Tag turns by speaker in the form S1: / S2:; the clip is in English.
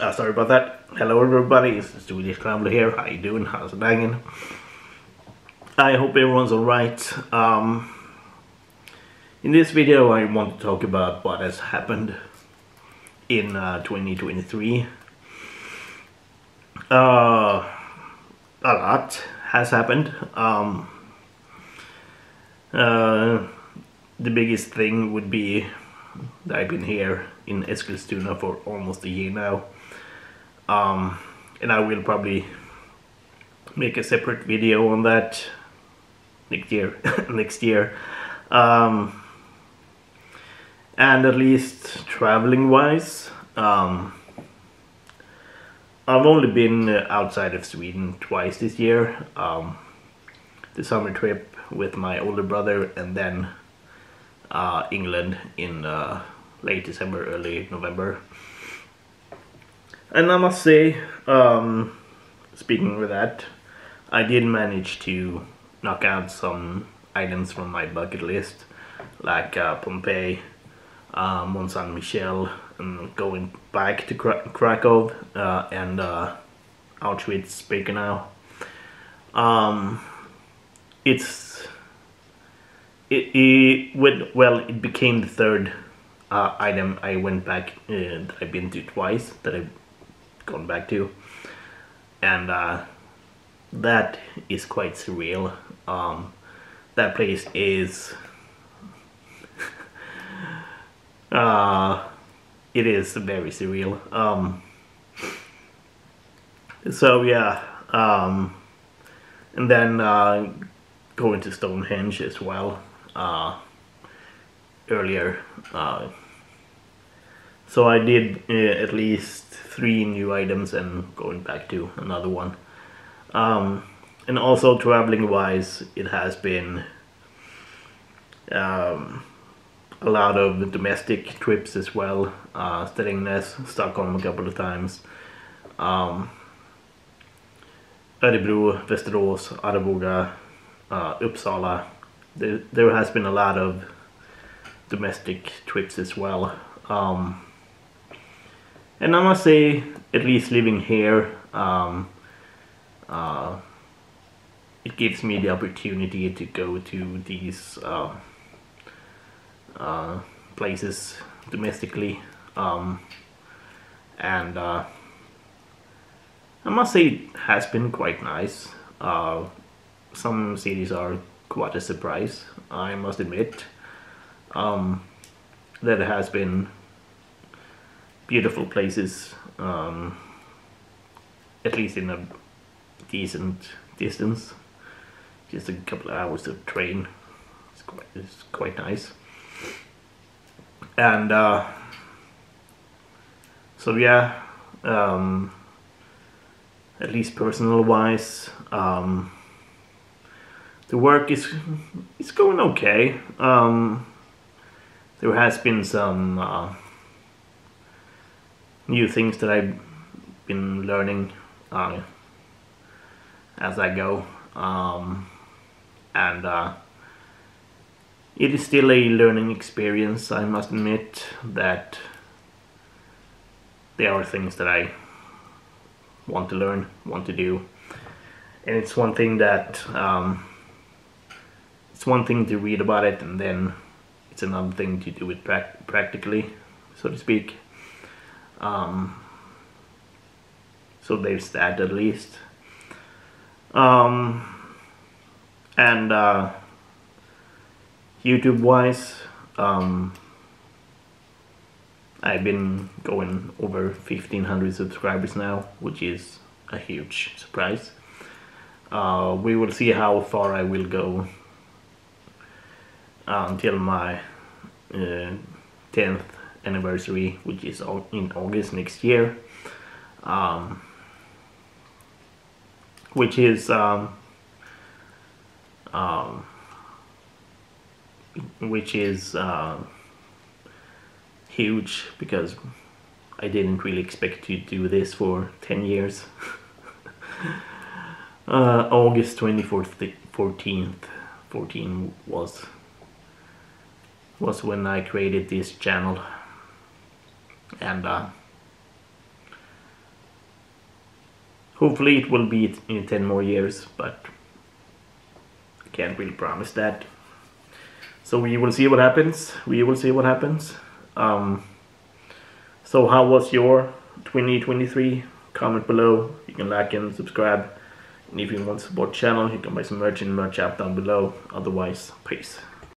S1: Uh, sorry about that. Hello everybody, it's Swedish Traveler here. How you doing? How's it banging? I hope everyone's alright. Um, in this video I want to talk about what has happened in uh, 2023. Uh, a lot has happened. Um, uh, the biggest thing would be I've been here in Eskilstuna for almost a year now. Um, and I will probably make a separate video on that next year. next year. Um, and at least traveling wise, um, I've only been outside of Sweden twice this year. Um, the summer trip with my older brother and then uh, England in uh, late December, early November. And I must say, um, speaking with that, I did manage to knock out some items from my bucket list, like uh, Pompeii, uh, Mont Saint Michel, and going back to Kra Krakow uh, and uh, Auschwitz Birkenau. Um, it's it, it went well. It became the third uh, item I went back. Uh, I've been to twice that I've gone back to, and uh, that is quite surreal. Um, that place is. uh, it is very surreal. Um, so yeah, um, and then uh, going to Stonehenge as well uh, earlier. Uh, so I did uh, at least three new items and going back to another one. Um, and also traveling wise, it has been um, a lot of domestic trips as well. Uh, Strängnäs, Stockholm a couple of times. Um, Örebro, Västerås, Arboga, uh, Uppsala. There, there has been a lot of domestic trips as well. Um, and I must say, at least living here, um, uh, it gives me the opportunity to go to these uh, uh, places domestically. Um, and uh, I must say it has been quite nice. Uh, some cities are quite a surprise, I must admit. Um, there has been beautiful places, um, at least in a decent distance. Just a couple of hours of train. It's quite, it's quite nice. And uh, so yeah, um, at least personal wise, um, the work is it's going okay. Um, there has been some uh, new things that I've been learning uh, as I go, um, and uh, it is still a learning experience. I must admit that there are things that I want to learn, want to do, and it's one thing that um, it's one thing to read about it, and then it's another thing to do it pra practically, so to speak. Um, so there's that at least. Um, and uh, YouTube wise, um, I've been going over 1500 subscribers now, which is a huge surprise. Uh, we will see how far I will go until my uh, 10th anniversary, which is in August next year. Um, which is um, um, which is uh, huge because I didn't really expect to do this for 10 years. uh, August 24th, 14th, 14 was was when I created this channel and uh, hopefully it will be in 10 more years, but I can't really promise that. So we will see what happens. We will see what happens. Um, so how was your 2023? Comment below. You can like and subscribe. And if you want to support channel, you can buy some merch in merch app down below. Otherwise, peace.